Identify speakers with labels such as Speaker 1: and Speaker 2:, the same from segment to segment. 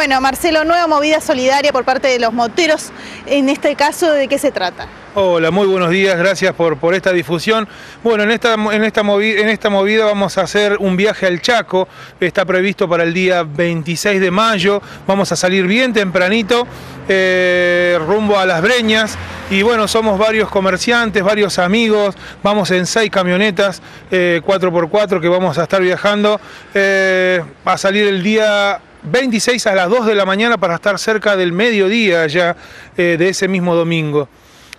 Speaker 1: Bueno, Marcelo, nueva movida solidaria por parte de los moteros. En este caso, ¿de qué se trata?
Speaker 2: Hola, muy buenos días, gracias por, por esta difusión. Bueno, en esta, en, esta movida, en esta movida vamos a hacer un viaje al Chaco, está previsto para el día 26 de mayo, vamos a salir bien tempranito, eh, rumbo a Las Breñas, y bueno, somos varios comerciantes, varios amigos, vamos en seis camionetas 4x4 eh, que vamos a estar viajando, eh, a salir el día 26 a las 2 de la mañana para estar cerca del mediodía ya de ese mismo domingo.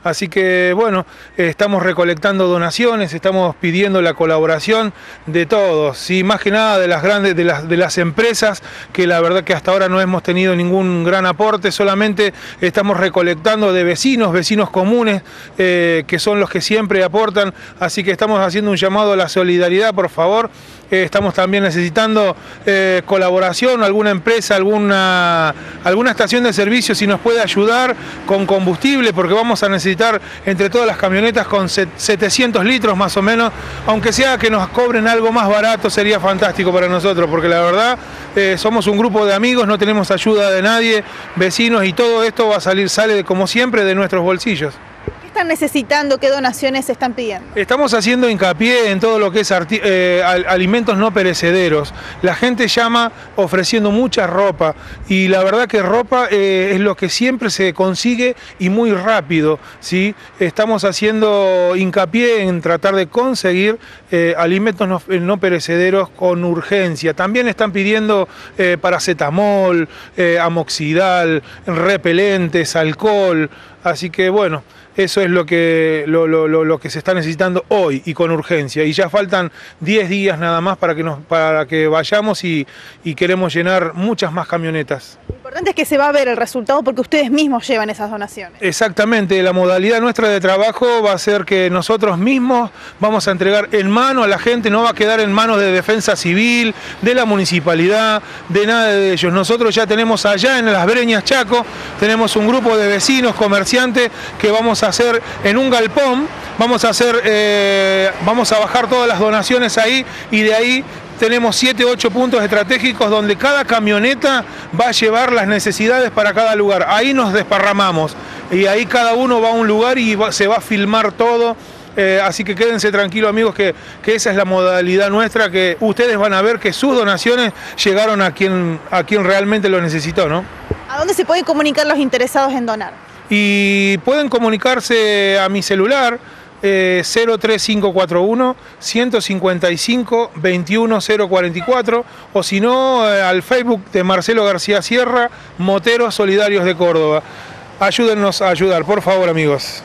Speaker 2: Así que bueno, estamos recolectando donaciones, estamos pidiendo la colaboración de todos, y más que nada de las grandes, de las, de las empresas, que la verdad que hasta ahora no hemos tenido ningún gran aporte, solamente estamos recolectando de vecinos, vecinos comunes, eh, que son los que siempre aportan, así que estamos haciendo un llamado a la solidaridad, por favor. Eh, estamos también necesitando eh, colaboración, alguna empresa, alguna, alguna estación de servicio, si nos puede ayudar con combustible, porque vamos a necesitar entre todas las camionetas con 700 litros más o menos, aunque sea que nos cobren algo más barato sería fantástico para nosotros, porque la verdad eh, somos un grupo de amigos, no tenemos ayuda de nadie, vecinos y todo esto va a salir, sale como siempre de nuestros bolsillos
Speaker 1: necesitando? ¿Qué donaciones se están pidiendo?
Speaker 2: Estamos haciendo hincapié en todo lo que es eh, alimentos no perecederos. La gente llama ofreciendo mucha ropa y la verdad que ropa eh, es lo que siempre se consigue y muy rápido. ¿sí? Estamos haciendo hincapié en tratar de conseguir eh, alimentos no, perecederos con urgencia. También están pidiendo paracetamol, amoxidal, repelentes, alcohol. Así que bueno, eso es lo que, lo, que se está necesitando hoy y con urgencia. Y ya faltan 10 días nada más para que, nos, para que vayamos y, y queremos llenar muchas más camionetas.
Speaker 1: Lo importante es que se va a ver el resultado porque ustedes mismos llevan esas donaciones.
Speaker 2: Exactamente, la modalidad nuestra de trabajo va a ser que nosotros mismos vamos a entregar en mano a la gente, no va a quedar en manos de defensa civil, de la municipalidad, de nada de ellos. Nosotros ya tenemos allá en las Breñas Chaco, tenemos un grupo de vecinos, comerciantes que vamos a hacer en un galpón, vamos a hacer, eh, vamos a bajar todas las donaciones ahí y de ahí tenemos 7, 8 puntos estratégicos donde cada camioneta va a llevar las necesidades para cada lugar. Ahí nos desparramamos y ahí cada uno va a un lugar y se va a filmar todo. Eh, así que quédense tranquilos amigos que, que, esa es la modalidad nuestra, que ustedes van a ver que sus donaciones llegaron a quien, a quien realmente lo necesitó, ¿no?
Speaker 1: ¿A dónde se pueden comunicar los interesados en donar?
Speaker 2: y pueden comunicarse a mi celular 03541 155 21044 o si no eh, al Facebook de Marcelo García Sierra, Moteros Solidarios de Córdoba. Ayúdennos a ayudar, por favor amigos.